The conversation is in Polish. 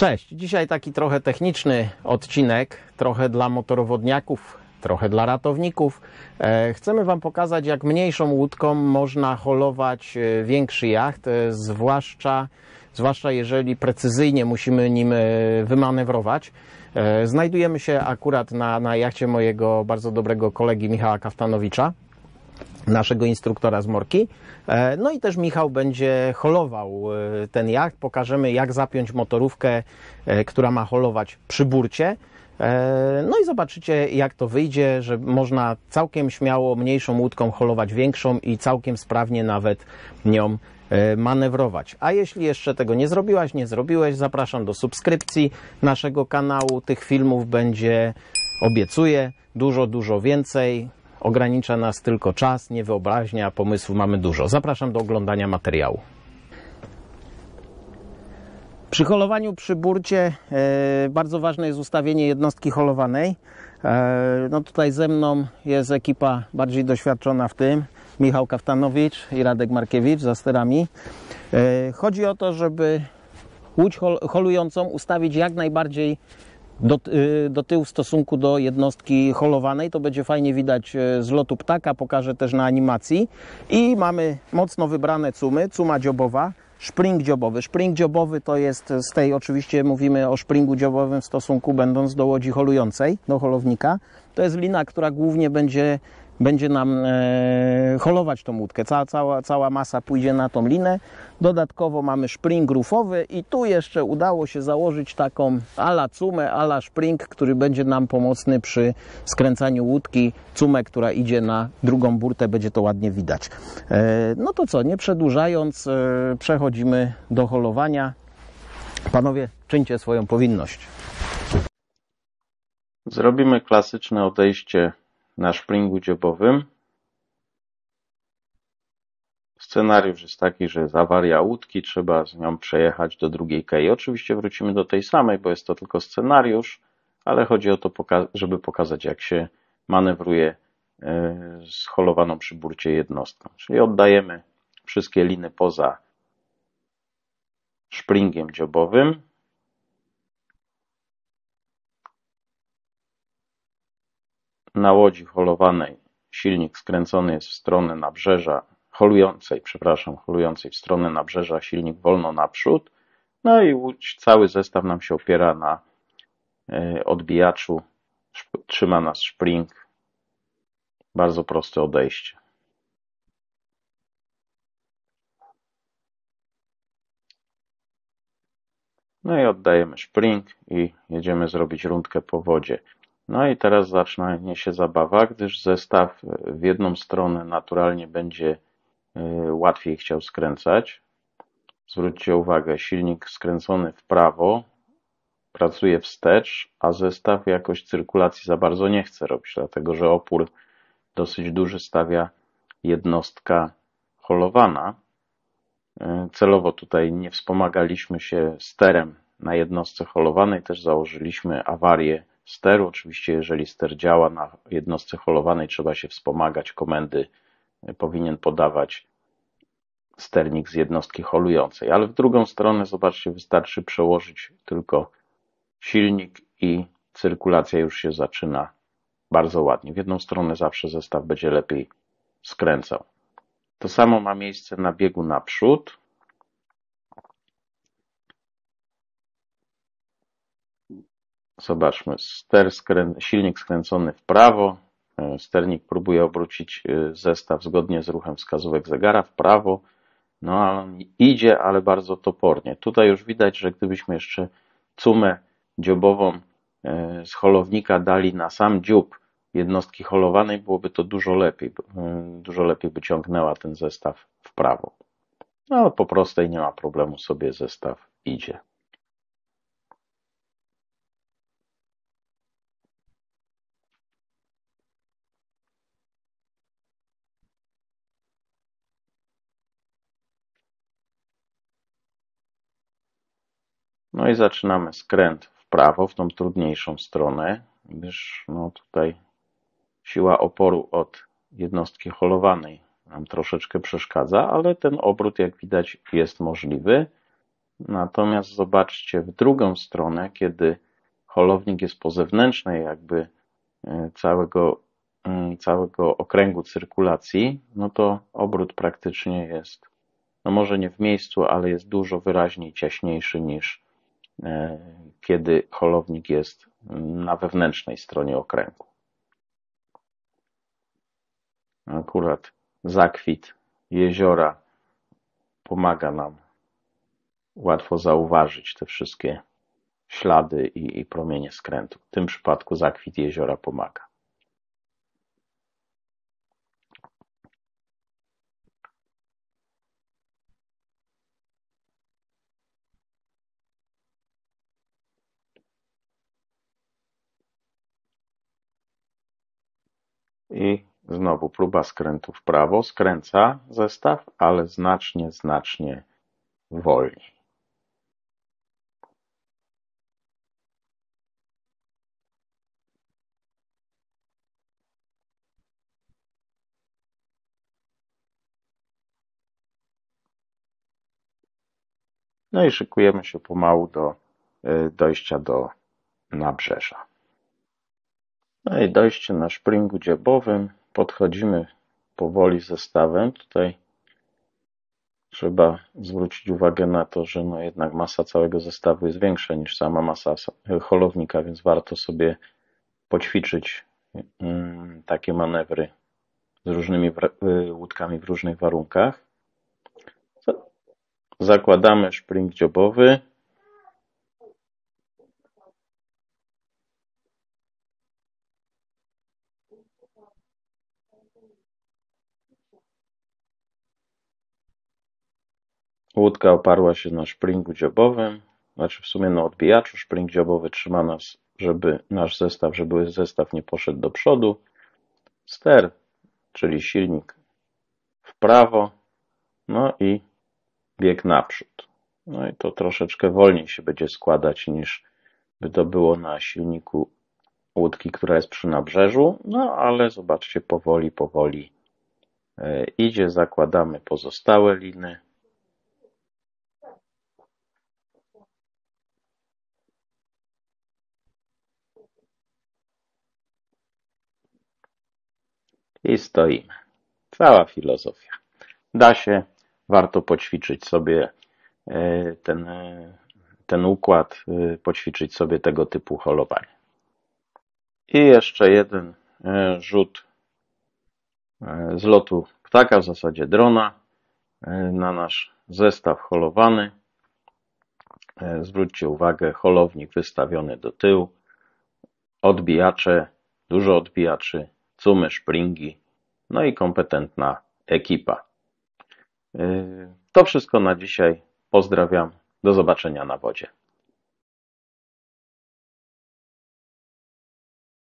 Cześć, dzisiaj taki trochę techniczny odcinek, trochę dla motorowodniaków, trochę dla ratowników. E, Chcemy Wam pokazać, jak mniejszą łódką można holować e, większy jacht, e, zwłaszcza, zwłaszcza jeżeli precyzyjnie musimy nim wymanewrować. Znajdujemy się akurat na, na jachcie mojego bardzo dobrego kolegi Michała Kaftanowicza naszego instruktora z Morki. E, No i też Michał będzie holował e, ten jacht. Pokażemy, jak zapiąć motorówkę, e, która ma holować przy burcie. No i zobaczycie, jak to wyjdzie, że można całkiem śmiało mniejszą łódką holować większą i całkiem sprawnie nawet nią manewrować. A jeśli jeszcze tego nie zrobiłaś, nie zrobiłeś, zapraszam do subskrypcji naszego kanału. Tych filmów będzie, obiecuję, dużo, dużo więcej. Ogranicza nas tylko czas, nie wyobraźnia, pomysłów mamy dużo. Zapraszam do oglądania materiału. Przy holowaniu przy burcie e, bardzo ważne jest ustawienie jednostki holowanej. E, no tutaj ze mną jest ekipa bardziej doświadczona w tym. Michał Kaftanowicz i Radek Markiewicz za sterami. E, chodzi o to, żeby łódź hol holującą ustawić jak najbardziej do, y, do tyłu w stosunku do jednostki holowanej. To będzie fajnie widać e, z lotu ptaka, pokażę też na animacji. I mamy mocno wybrane cumy, cuma dziobowa, szpring dziobowy. Szpring dziobowy to jest z tej, oczywiście mówimy o szpringu dziobowym w stosunku będąc do łodzi holującej, do holownika. To jest lina, która głównie będzie będzie nam e, holować tą łódkę. Cała, cała, cała masa pójdzie na tą linę. Dodatkowo mamy spring roofowy i tu jeszcze udało się założyć taką ala cumę, ala spring, który będzie nam pomocny przy skręcaniu łódki. Cumę, która idzie na drugą burtę, będzie to ładnie widać. E, no to co, nie przedłużając, e, przechodzimy do holowania. Panowie, czyńcie swoją powinność. Zrobimy klasyczne odejście na szpringu dziobowym. Scenariusz jest taki, że jest awaria łódki, trzeba z nią przejechać do drugiej kei. Oczywiście wrócimy do tej samej, bo jest to tylko scenariusz, ale chodzi o to, żeby pokazać, jak się manewruje scholowaną przy burcie jednostką. Czyli oddajemy wszystkie liny poza szpringiem dziobowym. Na łodzi holowanej silnik skręcony jest w stronę nabrzeża, holującej, przepraszam, holującej w stronę nabrzeża, silnik wolno naprzód. No i łódź, cały zestaw nam się opiera na odbijaczu, trzyma nas spring. Bardzo proste odejście. No i oddajemy spring i jedziemy zrobić rundkę po wodzie. No i teraz zacznie się zabawa, gdyż zestaw w jedną stronę naturalnie będzie łatwiej chciał skręcać. Zwróćcie uwagę, silnik skręcony w prawo pracuje wstecz, a zestaw jakoś cyrkulacji za bardzo nie chce robić, dlatego że opór dosyć duży stawia jednostka holowana. Celowo tutaj nie wspomagaliśmy się sterem na jednostce holowanej, też założyliśmy awarię steru. Oczywiście, jeżeli ster działa na jednostce holowanej, trzeba się wspomagać. Komendy powinien podawać sternik z jednostki holującej. Ale w drugą stronę, zobaczcie, wystarczy przełożyć tylko silnik i cyrkulacja już się zaczyna bardzo ładnie. W jedną stronę zawsze zestaw będzie lepiej skręcał. To samo ma miejsce na biegu naprzód. Zobaczmy, ster skrę... silnik skręcony w prawo, sternik próbuje obrócić zestaw zgodnie z ruchem wskazówek zegara w prawo, no a on idzie, ale bardzo topornie. Tutaj już widać, że gdybyśmy jeszcze cumę dziobową z holownika dali na sam dziób jednostki holowanej, byłoby to dużo lepiej. Dużo lepiej by ciągnęła ten zestaw w prawo. No po prostej nie ma problemu, sobie zestaw idzie. No i zaczynamy skręt w prawo, w tą trudniejszą stronę, gdyż no tutaj siła oporu od jednostki holowanej nam troszeczkę przeszkadza, ale ten obrót, jak widać, jest możliwy. Natomiast zobaczcie w drugą stronę, kiedy holownik jest po zewnętrznej jakby e, całego, mm, całego okręgu cyrkulacji, no to obrót praktycznie jest, no może nie w miejscu, ale jest dużo wyraźniej ciaśniejszy niż kiedy holownik jest na wewnętrznej stronie okręgu. Akurat zakwit jeziora pomaga nam łatwo zauważyć te wszystkie ślady i, i promienie skrętu. W tym przypadku zakwit jeziora pomaga. I znowu próba skrętu w prawo. Skręca zestaw, ale znacznie, znacznie wolniej. No i szykujemy się pomału do y, dojścia do nabrzeża. No i dojście na szpringu dziobowym. Podchodzimy powoli zestawem. Tutaj trzeba zwrócić uwagę na to, że no jednak masa całego zestawu jest większa niż sama masa holownika, więc warto sobie poćwiczyć mm, takie manewry z różnymi y, łódkami w różnych warunkach. Zakładamy szpring dziobowy. Łódka oparła się na szpringu dziobowym, znaczy w sumie na odbijaczu. Szpring dziobowy trzyma nas, żeby nasz zestaw, żeby zestaw nie poszedł do przodu. Ster, czyli silnik w prawo, no i bieg naprzód. No i to troszeczkę wolniej się będzie składać niż by to było na silniku łódki, która jest przy nabrzeżu. No ale zobaczcie, powoli, powoli e, idzie. Zakładamy pozostałe liny. I stoimy. Cała filozofia. Da się warto poćwiczyć sobie e, ten, e, ten układ, poćwiczyć sobie tego typu holowanie. I jeszcze jeden rzut z lotu ptaka, w zasadzie drona, na nasz zestaw holowany. Zwróćcie uwagę, holownik wystawiony do tyłu, odbijacze, dużo odbijaczy, cumy, szpringi, no i kompetentna ekipa. To wszystko na dzisiaj. Pozdrawiam. Do zobaczenia na wodzie.